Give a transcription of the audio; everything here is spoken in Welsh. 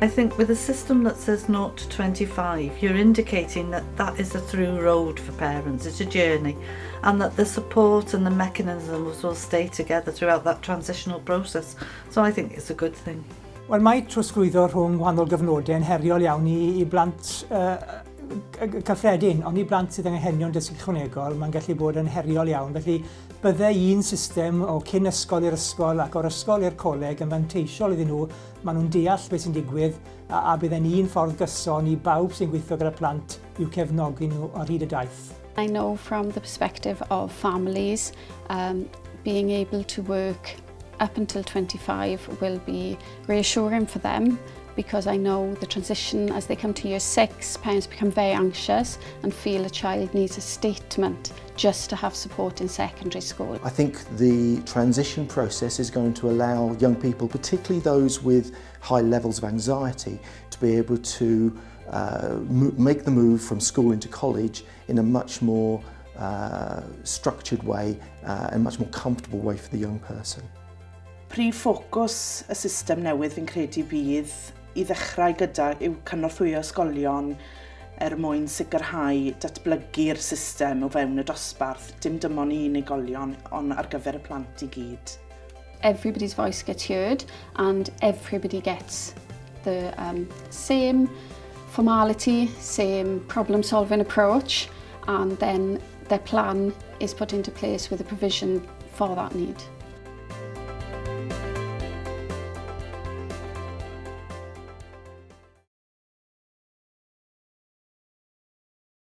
I think with a system that says 0 to 25, you're indicating that that is a through road for parents, it's a journey, and that the support and the mechanisms will stay together throughout that transitional process. So I think it's a good thing. Wel, mae trosglwyddo rhwng wahanol gyfnodau yn heriol iawn i, i blant uh, cyffredin, ond i blant sydd yn anghenion dysgu Chwnegol, mae'n gallu bod yn heriol iawn. Felly, byddai un system o cyn ysgol i'r ysgol ac o'r ysgol i'r coleg yn fanteisiol iddyn nhw, maen nhw'n deall beth sy'n digwydd a, a byddai'n un ffordd gyson i bawb sy'n gweithio gyda plant i'w cefnogi nhw ar hyd y daith. I know from the perspective of families, um, being able to work up until 25 will be reassuring for them because I know the transition as they come to year six, parents become very anxious and feel a child needs a statement just to have support in secondary school. I think the transition process is going to allow young people, particularly those with high levels of anxiety, to be able to uh, make the move from school into college in a much more uh, structured way uh, and much more comfortable way for the young person. Prif ffocws y system newydd fi'n credu bydd i ddechrau gyda yw cynorthwyo ysgolion er mwyn sicrhau datblygu'r system o fewn y dosbarth, dim dim ond i unigolion, ond ar gyfer y plant i gyd. Everybody's voice gets heard and everybody gets the um, same formality, same problem solving approach and then their plan is put into place with a provision for that need.